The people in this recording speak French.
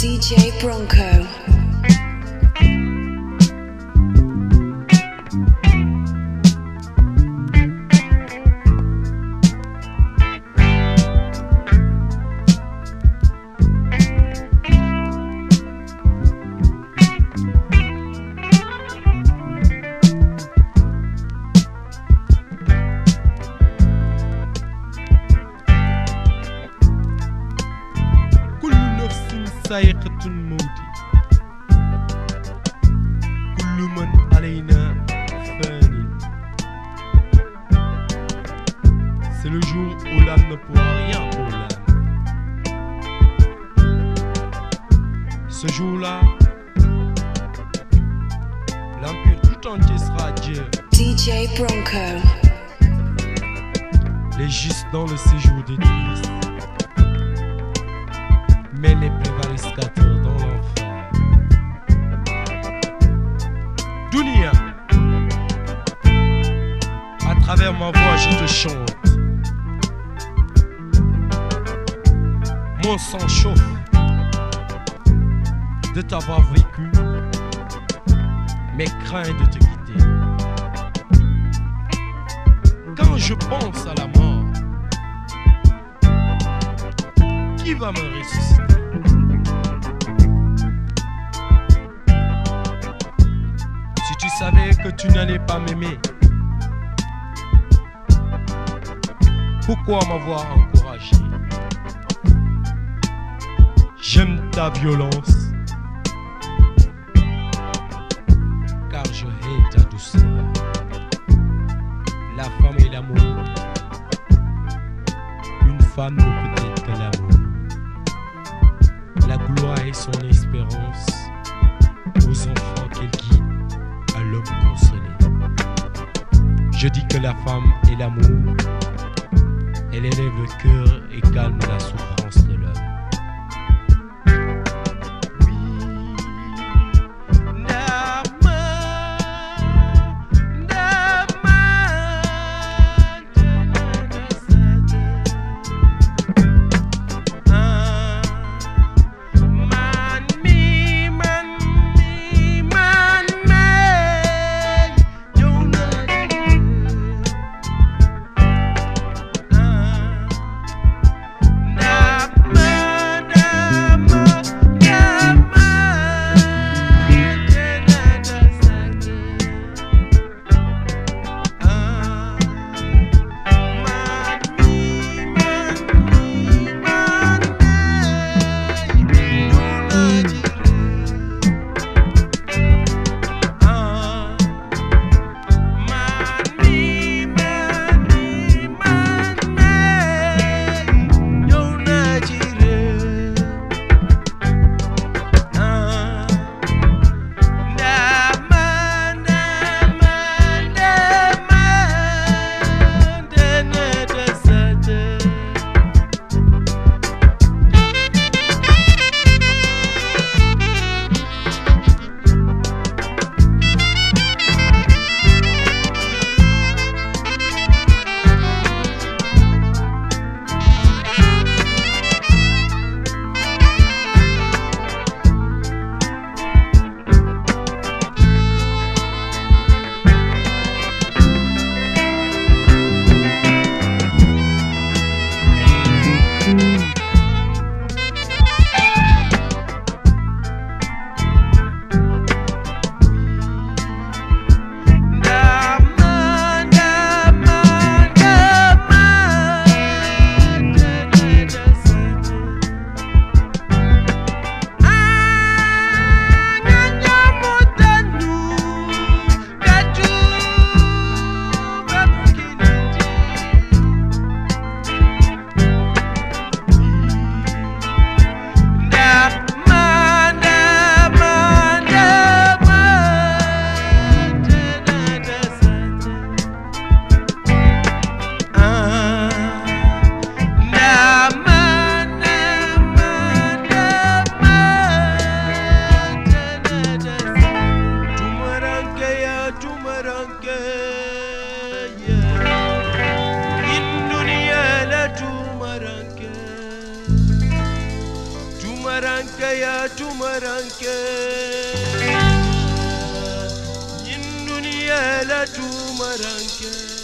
DJ Bronco. سائقة موت كل من علينا فان C'est le jour où l'âme ne pourra rien pour l'âme. Ce jour-là, l'empire tout entier sera Dieu. DJ Bronco. Les justes dans le séjour des tristes, Mon sang chauffe de t'avoir vécu, mais crains de te quitter. Quand je pense à la mort, qui va me ressusciter? Si tu savais que tu n'allais pas m'aimer, pourquoi m'avoir encouragé? J'aime ta violence, car je hais ta douceur la femme et l'amour. Une femme ne peut être que l'amour. La gloire est son espérance aux enfants qu'elle guide à l'homme consolé. Je dis que la femme est l'amour. Elle élève le cœur et calme la souffrance جمرانك يا جمرانك. ين دنيا لا جمرانك.